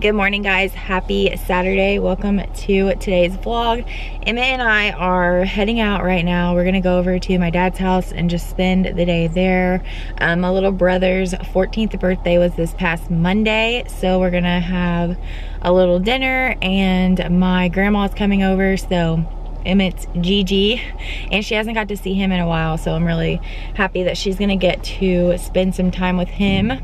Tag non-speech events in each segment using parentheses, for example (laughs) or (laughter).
Good morning guys, happy Saturday. Welcome to today's vlog. Emmett and I are heading out right now. We're gonna go over to my dad's house and just spend the day there. Um, my little brother's 14th birthday was this past Monday, so we're gonna have a little dinner and my grandma's coming over, so Emmett's Gigi and she hasn't got to see him in a while so I'm really happy that she's gonna get to spend some time with him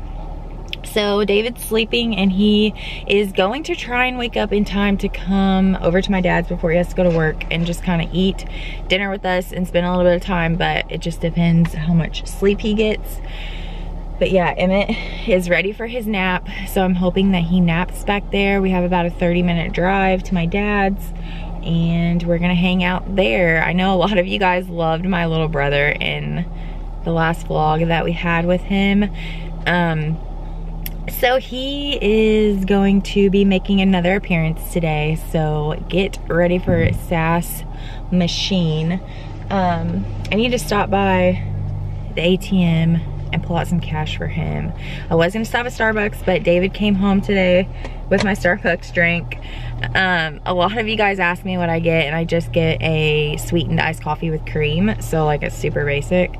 so David's sleeping and he is going to try and wake up in time to come over to my dad's before he has to go to work and just kind of eat dinner with us and spend a little bit of time, but it just depends how much sleep he gets. But yeah, Emmett is ready for his nap, so I'm hoping that he naps back there. We have about a 30 minute drive to my dad's and we're gonna hang out there. I know a lot of you guys loved my little brother in the last vlog that we had with him. Um, so he is going to be making another appearance today. So get ready for Sass Machine. Um, I need to stop by the ATM and pull out some cash for him. I was gonna stop at Starbucks, but David came home today with my Starbucks drink. Um, a lot of you guys ask me what I get, and I just get a sweetened iced coffee with cream. So like it's super basic.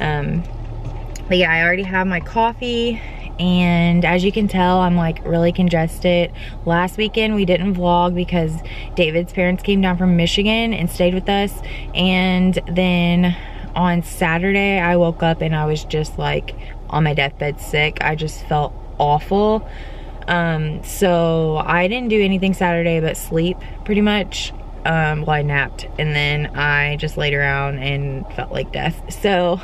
Um, but yeah, I already have my coffee and as you can tell I'm like really congested. Last weekend we didn't vlog because David's parents came down from Michigan and stayed with us and then on Saturday I woke up and I was just like on my deathbed sick. I just felt awful. Um, so I didn't do anything Saturday but sleep pretty much. Um, well I napped and then I just laid around and felt like death. So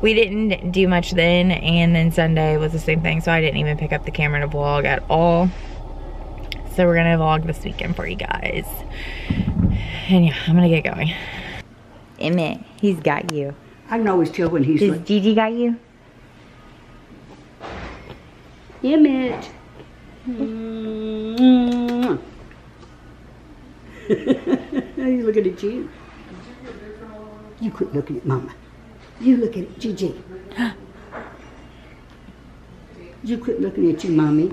we didn't do much then and then Sunday was the same thing so I didn't even pick up the camera to vlog at all so we're gonna vlog this weekend for you guys and yeah I'm gonna get going Emmett he's got you I can always tell when he's Does like, Gigi got you? Emmett. Mm. (laughs) He's looking at you. You quit looking at Mama. You look at it, Gigi. You quit looking at you, Mommy.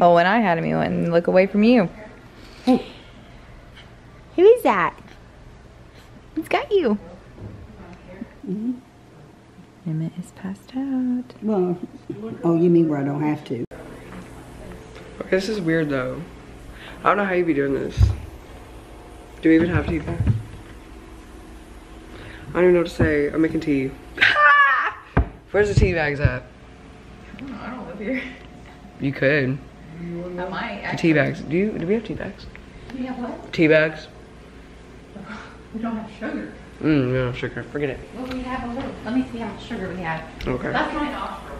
Oh, when I had him, he wouldn't look away from you. Hey, Who is that? He's got you. Mhm. Emmett is passed out. well, oh, you mean where I don't have to? Okay, this is weird though. I don't know how you be doing this. Do we even have tea bags? I don't even know what to say. I'm making tea. (laughs) Where's the tea bags at? I don't live here. You could. I might. The tea bags. Do you? Do we have tea bags? We have what? Tea bags? (laughs) We don't have sugar. Mmm, no sugar. Forget it. Well, we have a little. Let me see how much sugar we have. Okay. That's my nostril.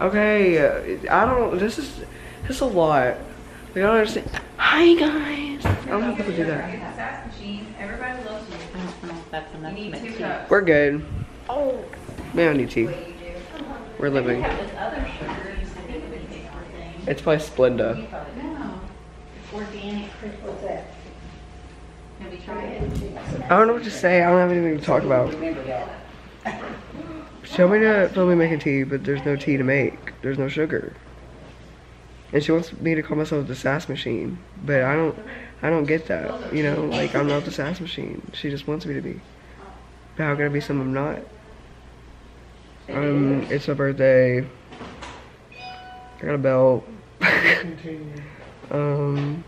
Okay. uh, I don't. This is. This is a lot. Like, I don't understand. Hi guys. I don't know people do that. If. We're good. Oh. We don't need tea. We're living. It's by Splenda. I don't know what to say. I don't have anything to talk about. Show me to film me making tea, but there's no tea to make. There's no sugar. And she wants me to call myself the sass machine, but I don't. I don't get that. You know, like I'm not the sass machine. She just wants me to be. But how can I be something I'm not? Um, it's my birthday. I got a belt. (laughs) um,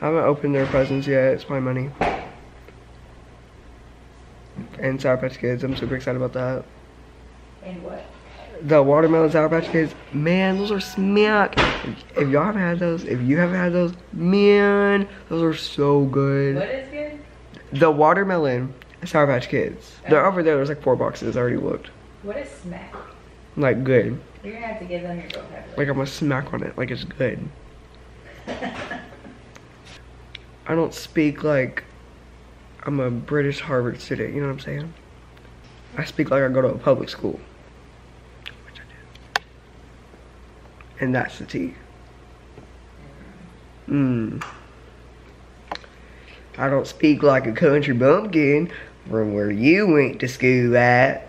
I haven't opened their presents yet. It's my money and Sour Patch Kids. I'm super excited about that. And what? The watermelon Sour Patch Kids, man, those are smack. If y'all haven't had those, if you haven't had those, man, those are so good. What is good? The watermelon Sour Patch Kids. They're oh. over there. There's like four boxes. I already looked. What is smack? Like good. You're gonna have to give them your vocabulary. Like I'm gonna smack on it. Like it's good. (laughs) I don't speak like I'm a British Harvard student. You know what I'm saying? I speak like I go to a public school. Which I do. And that's the tea. Mmm. I don't speak like a country bumpkin from where you went to school at.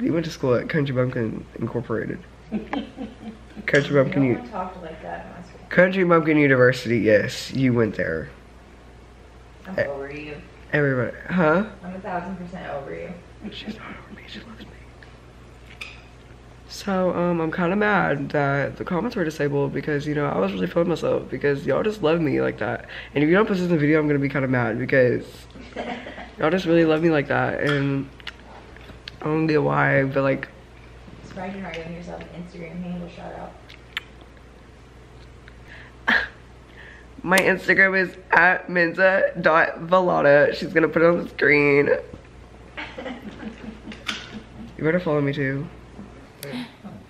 You went to school at Country Bumpkin Incorporated. (laughs) Country Bumpkin U- talked like that in my school. Country Bumpkin University. Yes, you went there. I'm over you. Everybody, huh? I'm a thousand percent over you. She's not over me. She loves me. So um, I'm kind of mad that the comments were disabled because you know I was really feeling myself because y'all just love me like that. And if you don't put this in the video, I'm gonna be kind of mad because (laughs) y'all just really love me like that, and I don't get why. But like, Surprised you're not giving yourself an Instagram handle shout out. (laughs) my Instagram is at menza.velada. She's gonna put it on the screen. (laughs) You better follow me too.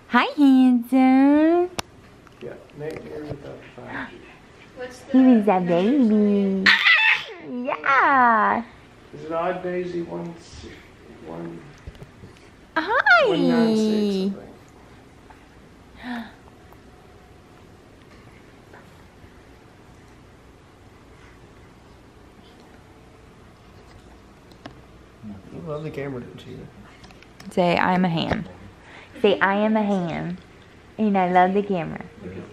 Hi, handsome. Yeah, make here with that five. He's a baby. Yeah. Is it odd Daisy one six one Hi. one nine six? I think. You love the camera, didn't you? Say, I am a ham. Say, I am a ham. And I love the camera.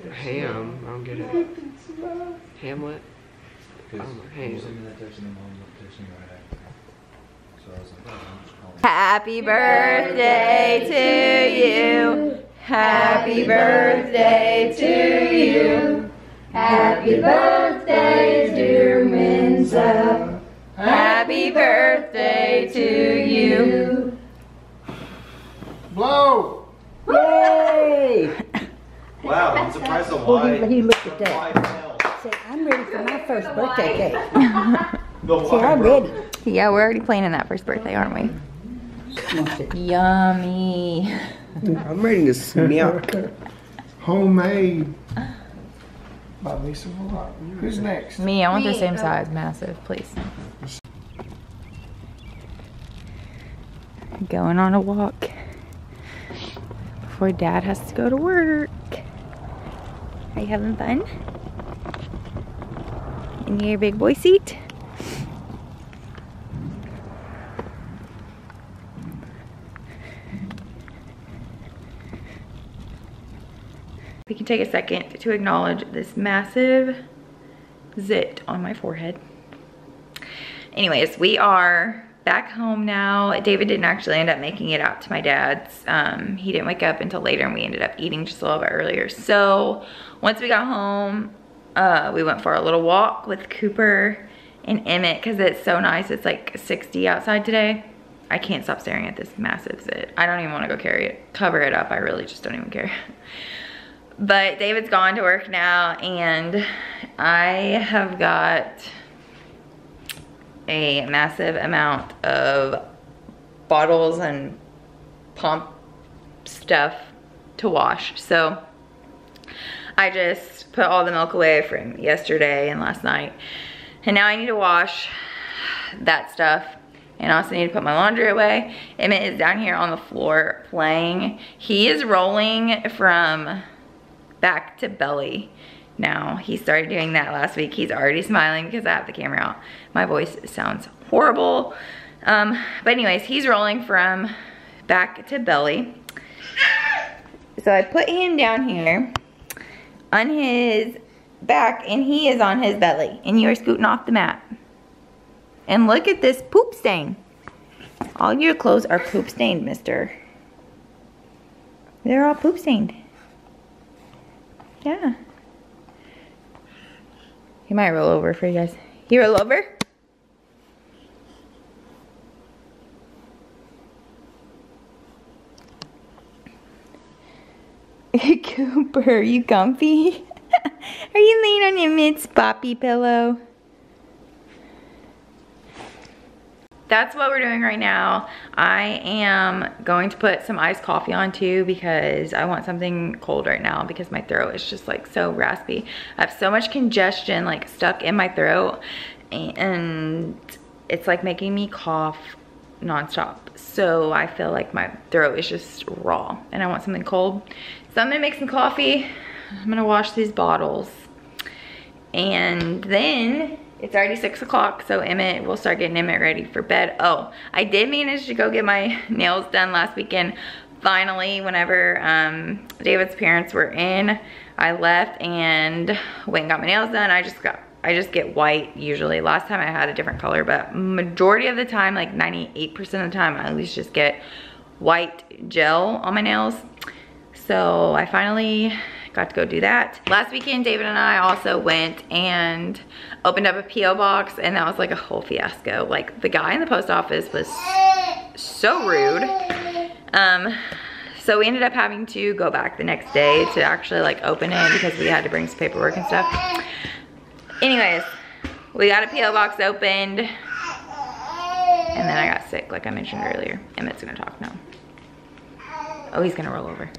Ham. I don't get it. Hamlet. I Because don't know. he was Ham. in that texting and mom was texting right after. So I was like, oh, I'm just calling. Happy birthday to you. Happy birthday to you. Happy birthday, dear Mensa. Happy birthday to you. Blow. I'm surprised the Oh, he, he looked at that. Say, I'm ready for my first birthday cake. (laughs) The See, wine I'm broke. ready. Yeah, we're already planning that first birthday, aren't we? Yummy. I'm ready to smack. Homemade by Lisa Villard. Who's next? Me, I want the same uh, size, massive, please. Going on a walk before dad has to go to work. Are you having fun? In your big boy seat? We can take a second to acknowledge this massive zit on my forehead. Anyways, we are back home now. David didn't actually end up making it out to my dad's. Um, he didn't wake up until later and we ended up eating just a little bit earlier. So once we got home, uh, we went for a little walk with Cooper and Emmett because it's so nice. It's like 60 outside today. I can't stop staring at this massive zit. I don't even want to go carry it, cover it up. I really just don't even care. But David's gone to work now and I have got a massive amount of bottles and pump stuff to wash. So I just put all the milk away from yesterday and last night. And now I need to wash that stuff and I also need to put my laundry away. Emmett is down here on the floor playing. He is rolling from back to belly now. He started doing that last week. He's already smiling because I have the camera out. My voice sounds horrible. Um, but anyways, he's rolling from back to belly. So I put him down here on his back and he is on his belly and you are scooting off the mat. And look at this poop stain. All your clothes are poop stained, mister. They're all poop stained. Yeah. He might roll over for you guys. He roll over? (laughs) Cooper, you comfy? (laughs) Are you laying on your mid's boppy pillow? That's what we're doing right now. I am going to put some iced coffee on too because I want something cold right now because my throat is just like so raspy. I have so much congestion like stuck in my throat and it's like making me cough nonstop. So I feel like my throat is just raw and I want something cold. So I'm gonna make some coffee. I'm gonna wash these bottles. And then It's already six o'clock, so Emmett, we'll start getting Emmett ready for bed. Oh, I did manage to go get my (laughs) nails done last weekend. Finally, whenever um, David's parents were in, I left and went and got my nails done. I just got, I just get white usually. Last time I had a different color, but majority of the time, like 98% of the time, I at least just get white gel on my nails. So I finally got to go do that. Last weekend, David and I also went and opened up a P.O. box and that was like a whole fiasco. Like the guy in the post office was so rude. Um, so we ended up having to go back the next day to actually like open it because we had to bring some paperwork and stuff. Anyways, we got a P.O. box opened and then I got sick like I mentioned earlier. Emmett's gonna talk now. Oh, he's gonna roll over.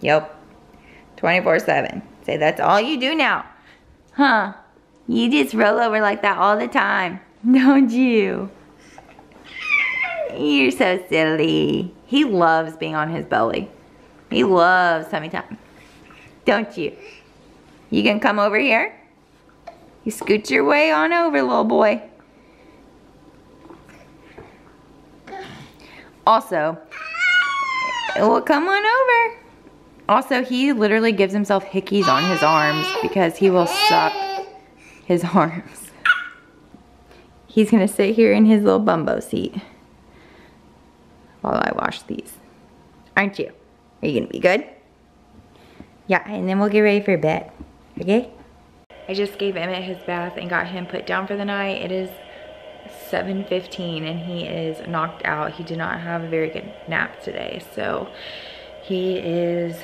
Yep. 24 7. Say that's all you do now. Huh. You just roll over like that all the time. (laughs) Don't you? You're so silly. He loves being on his belly. He loves tummy time. Don't you? You can come over here? You scoot your way on over, little boy. Also, well, come on over. Also, he literally gives himself hickeys on his arms because he will suck his (laughs) arms. He's gonna sit here in his little bumbo seat while I wash these. Aren't you? Are you gonna be good? Yeah, and then we'll get ready for bed, okay? I just gave Emmett his bath and got him put down for the night. It is 7.15 and he is knocked out. He did not have a very good nap today. So he is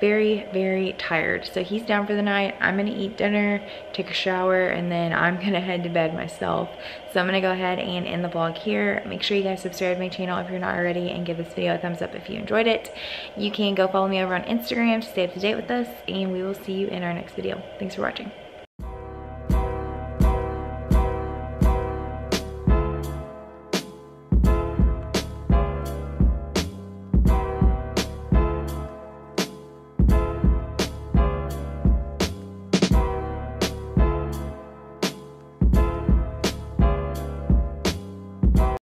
very, very tired. So he's down for the night. I'm gonna eat dinner, take a shower, and then I'm (laughs) gonna head to bed myself. So I'm gonna go ahead and end the vlog here. Make sure you guys subscribe to my channel if you're not already and give this video a thumbs up if you enjoyed it. You can go follow me over on Instagram to stay up to date with us and we will see you in our next video. Thanks for watching.